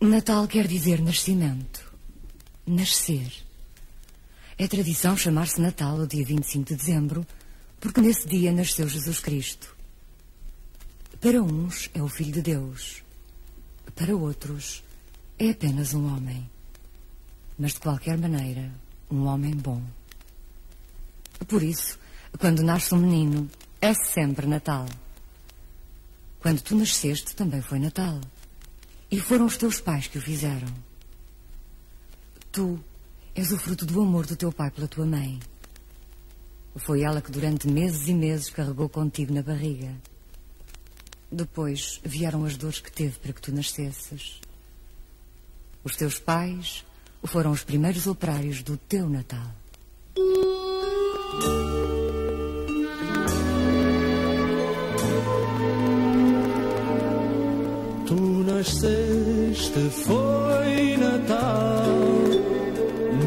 Natal quer dizer nascimento. Nascer. É tradição chamar-se Natal o dia 25 de dezembro, porque nesse dia nasceu Jesus Cristo. Para uns é o Filho de Deus, para outros é apenas um homem. Mas de qualquer maneira, um homem bom. Por isso, quando nasce um menino, é sempre Natal. Quando tu nasceste, também foi Natal. E foram os teus pais que o fizeram. Tu és o fruto do amor do teu pai pela tua mãe. Foi ela que durante meses e meses carregou contigo na barriga. Depois vieram as dores que teve para que tu nascesses. Os teus pais foram os primeiros operários do teu Natal. Nasceste, foi Natal,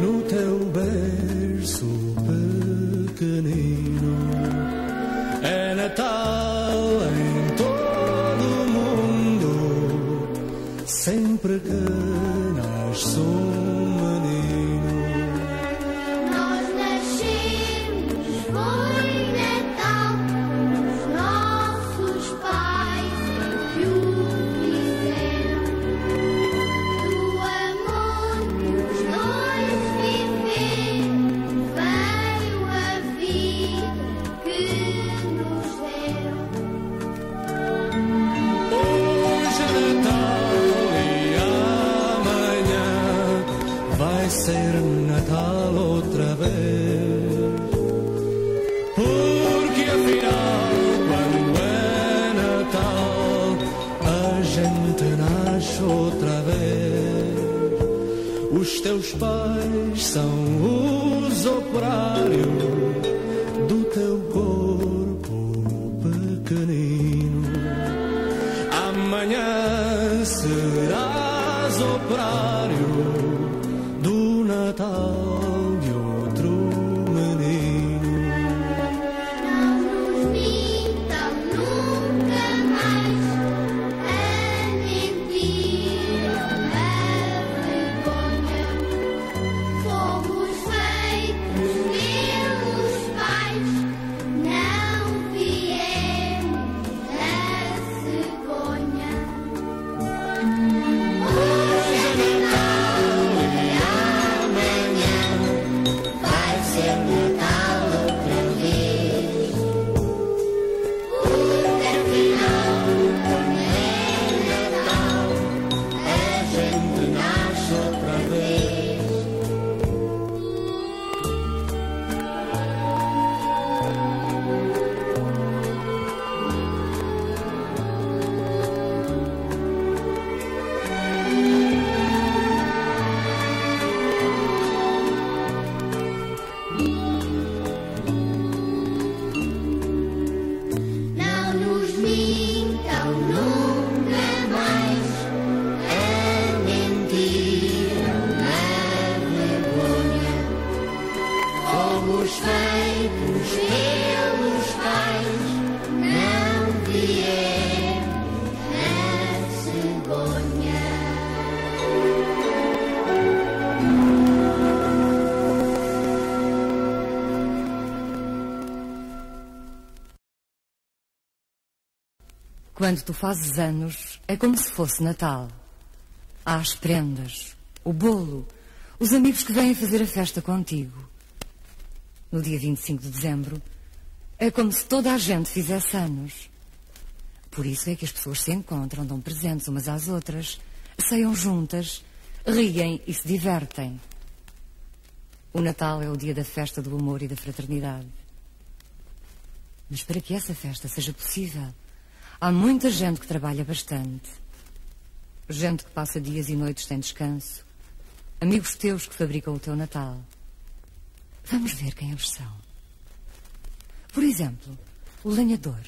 no teu berço pequenino. É Natal em todo o mundo, sempre que Quando tu fazes anos, é como se fosse Natal. Há as prendas, o bolo, os amigos que vêm fazer a festa contigo. No dia 25 de dezembro, é como se toda a gente fizesse anos. Por isso é que as pessoas se encontram, dão presentes umas às outras, ceiam juntas, riem e se divertem. O Natal é o dia da festa do amor e da fraternidade. Mas para que essa festa seja possível, há muita gente que trabalha bastante. Gente que passa dias e noites sem descanso. Amigos teus que fabricam o teu Natal. Vamos ver quem eles são. Por exemplo, o lenhador.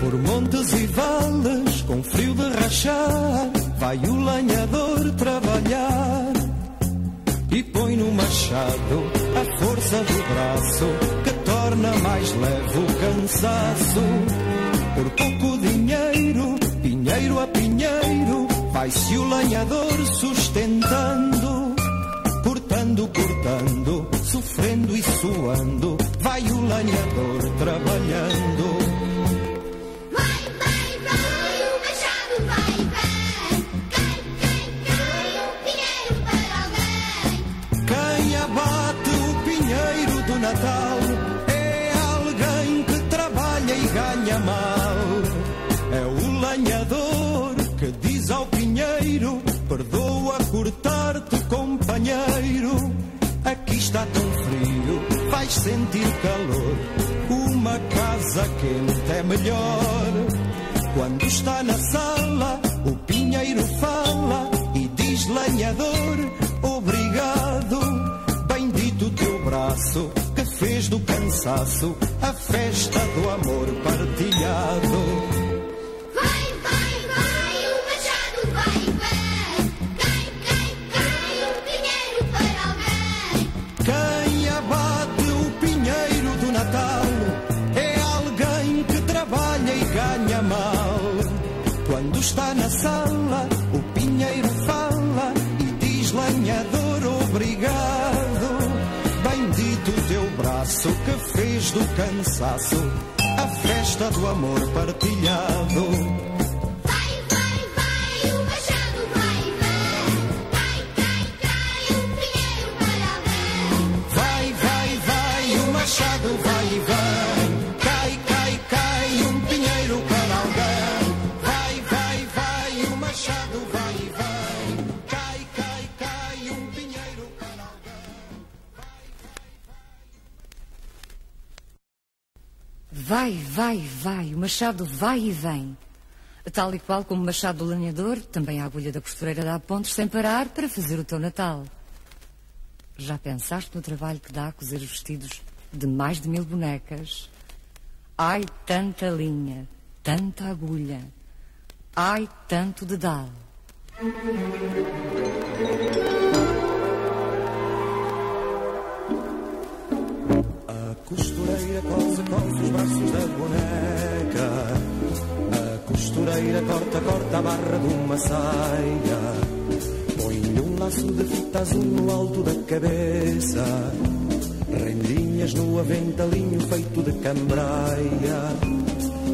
Por montes e vales, com frio de rachar, vai o lenhador trabalhar e põe no machado a força do braço que torna mais leve o cansaço. Por pouco dinheiro, pinheiro a pinheiro, vai-se o lenhador sustentando. Cortando, cortando, sofrendo e suando, vai o lenhador trabalhando. Sentir calor. Uma casa quente é melhor. Quando está na sala, o pinheiro fala e diz lenhador, obrigado. Bendito teu braço que fez do cansaço a festa do amor partilhado. Do cansaço a festa do amor partilhado. Vai, vai, vai, o machado vai e vem. Tal e qual como o machado do lenhador, também a agulha da costureira dá pontos sem parar para fazer o teu Natal. Já pensaste no trabalho que dá a cozer os vestidos de mais de mil bonecas? Ai, tanta linha, tanta agulha. Ai, tanto dedal. Costureira cose, cose os braços da boneca. A costureira corta, corta a barra de uma saia. Põe-lhe um laço de fita azul no alto da cabeça. Rendinhas no aventalinho feito de cambraia.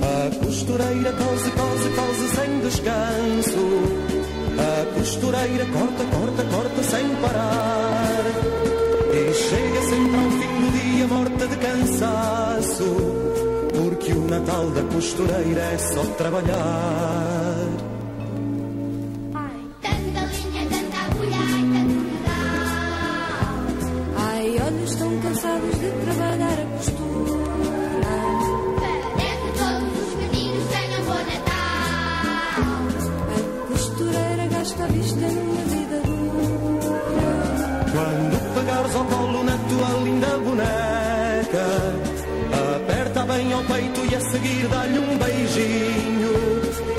A costureira cose, cose, cose sem descanso. A costureira corta, corta, corta sem parar. E chega sempre ao fim do dia morta de cansaço Porque o Natal da costureira é só trabalhar seguir dá-lhe um beijinho.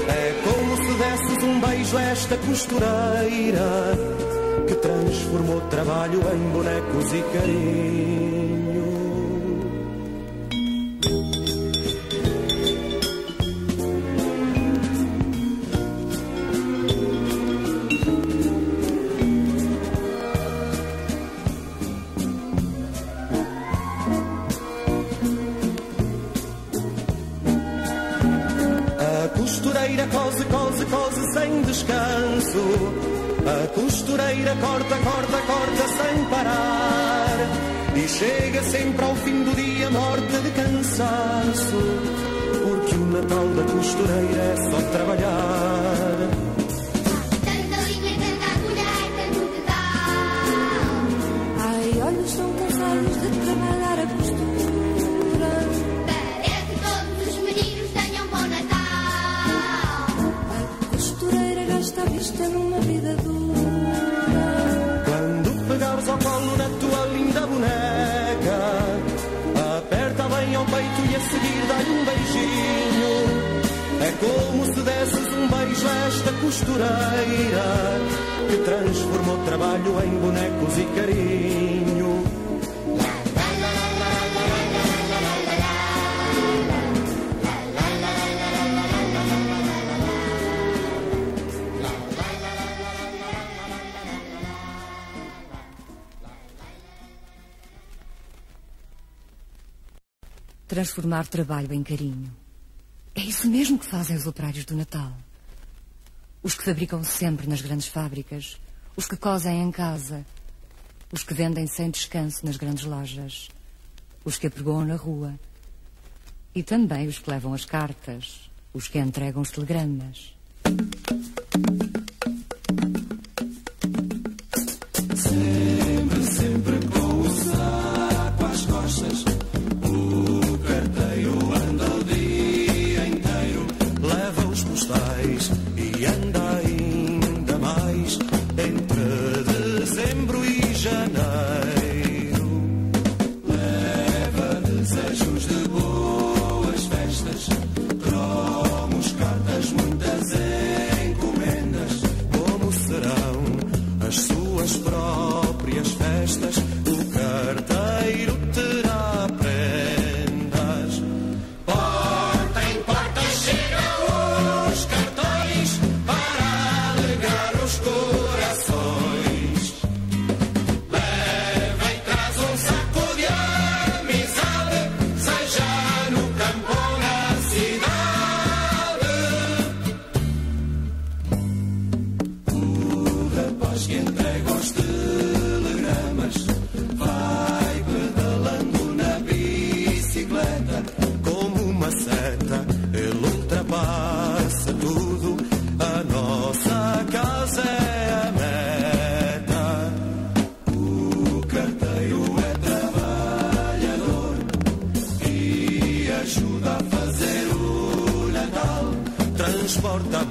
É como se desses um beijo a esta costureira Que transformou trabalho em bonecos e carinho corta, corta, corta sem parar. E chega sempre ao fim do dia morta de cansaço. Porque o Natal da costureira é só trabalhar. e carinho. Transformar trabalho em carinho. É isso mesmo que fazem os operários do Natal. Os que fabricam sempre nas grandes fábricas, os que cosem em casa, os que vendem sem descanso nas grandes lojas, os que apregoam na rua. E também os que levam as cartas, os que entregam os telegramas. importa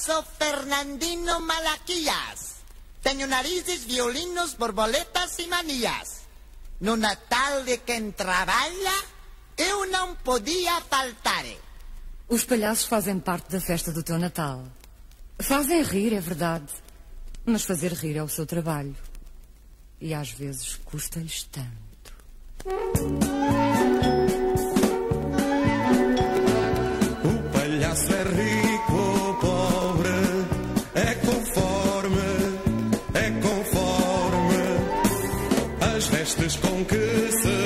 Sou Fernandino Malaquias. Tenho narizes, violinos, borboletas e manias. No Natal de quem trabalha, eu não podia faltar. Os palhaços fazem parte da festa do teu Natal. Fazem rir, é verdade. Mas fazer rir é o seu trabalho. E às vezes custa-lhes tanto. gestos com que se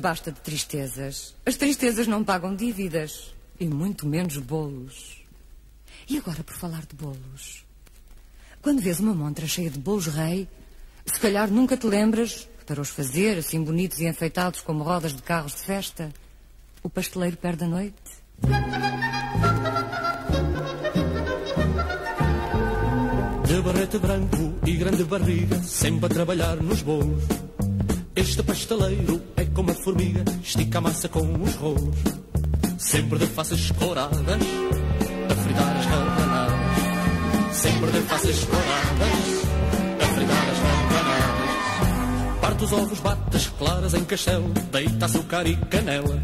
basta de tristezas. As tristezas não pagam dívidas. E muito menos bolos. E agora, por falar de bolos. Quando vês uma montra cheia de bolos rei, se calhar nunca te lembras, para os fazer, assim bonitos e enfeitados como rodas de carros de festa, o pasteleiro perde a noite. De barrete branco e grande barriga, sempre a trabalhar nos bolos. Este pasteleiro é como a formiga, estica a massa com os rolos, sempre de faces coradas, a fritar as rabanadas, sempre de faces coradas, a fritar as rabanadas. Parte os ovos, bate as claras em castelo, deita açúcar e canela,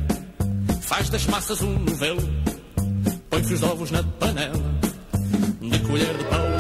faz das massas um novelo, põe-se os ovos na panela, de colher de pau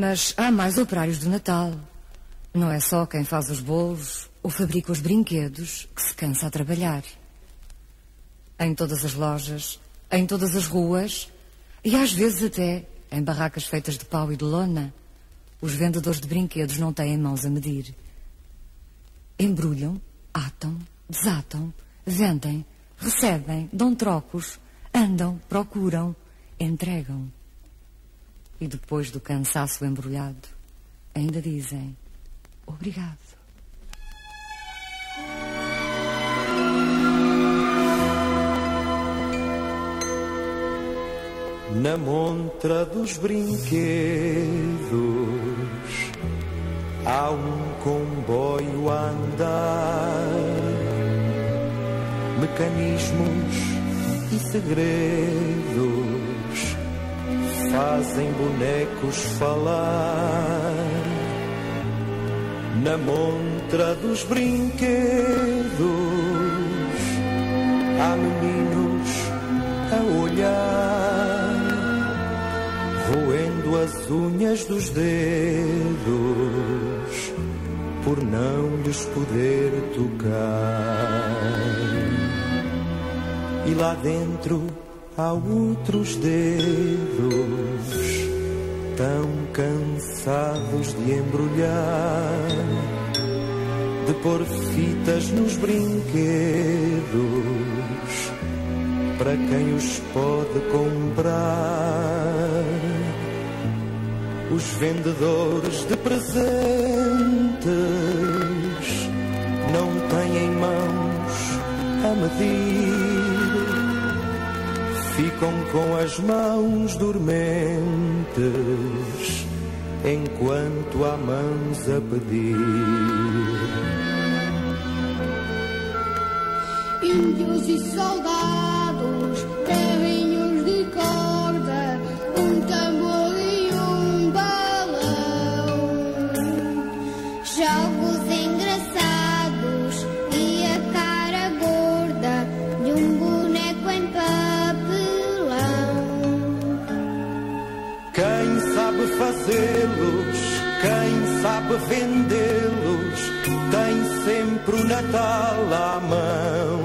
Mas há mais operários do Natal. Não é só quem faz os bolos ou fabrica os brinquedos que se cansa a trabalhar. Em todas as lojas, em todas as ruas e às vezes até em barracas feitas de pau e de lona, os vendedores de brinquedos não têm mãos a medir. Embrulham, atam, desatam, vendem, recebem, dão trocos, andam, procuram, entregam. E depois do cansaço embrulhado, ainda dizem obrigado. Na montra dos brinquedos há um comboio a andar, mecanismos e segredos fazem bonecos falar. Na montra dos brinquedos há meninos a olhar, roendo as unhas dos dedos, por não lhes poder tocar. E lá dentro há outros dedos, tão cansados de embrulhar, de pôr fitas nos brinquedos para quem os pode comprar. Os vendedores de presentes não têm mãos a medir, ficam com as mãos dormentes enquanto há mãos a pedir. Índios e soldados, sabe vendê-los, tem sempre o Natal à mão.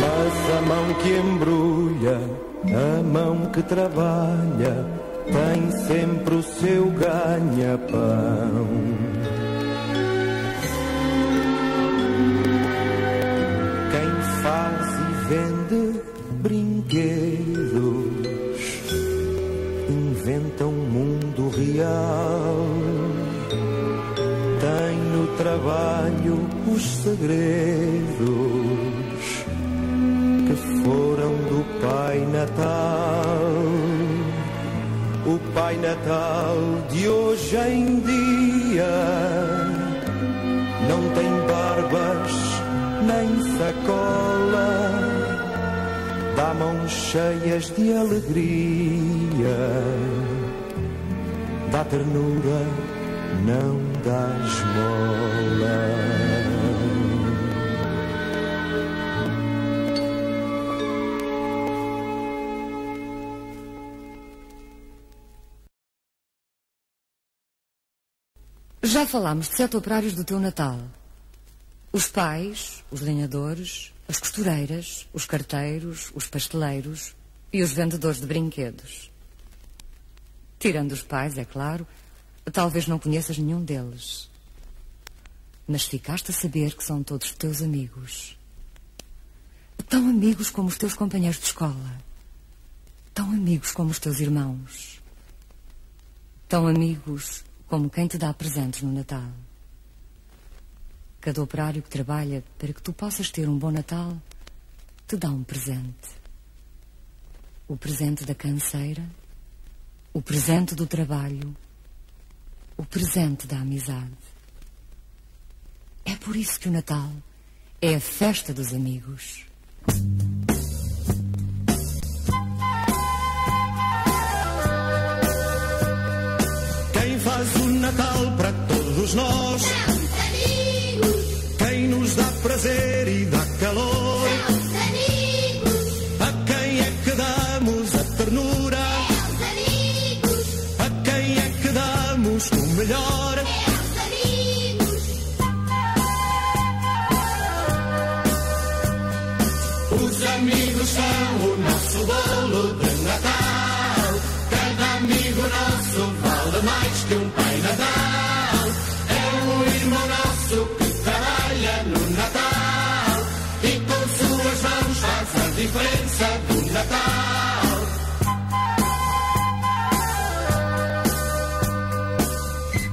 Mas a mão que embrulha, a mão que trabalha, tem sempre o seu ganha-pão. Trabalho os segredos que foram do Pai Natal. O Pai Natal de hoje em dia não tem barbas nem sacola dá mãos cheias de alegria, dá ternura, não dá esmola. Já falámos de sete operários do teu Natal. Os pais, os lenhadores, as costureiras, os carteiros, os pasteleiros e os vendedores de brinquedos. Tirando os pais, é claro, talvez não conheças nenhum deles. Mas ficaste a saber que são todos teus amigos. Tão amigos como os teus companheiros de escola. Tão amigos como os teus irmãos. Tão amigos como quem te dá presentes no Natal. Cada operário que trabalha para que tu possas ter um bom Natal te dá um presente. O presente da canseira, o presente do trabalho, o presente da amizade. É por isso que o Natal é a festa dos amigos. Quem faz o Natal para todos nós, São os amigos, quem nos dá prazer e dá calor,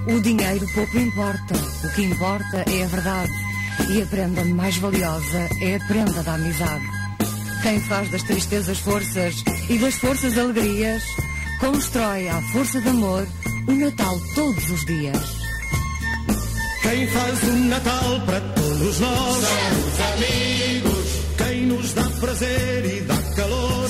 O dinheiro pouco importa. O que importa é a verdade. E a prenda mais valiosa é a prenda da amizade. Quem faz das tristezas forças e das forças alegrias, constrói à força de amor o Natal todos os dias. Quem faz o Natal para todos nós são os amigos. Quem nos dá prazer e dá calor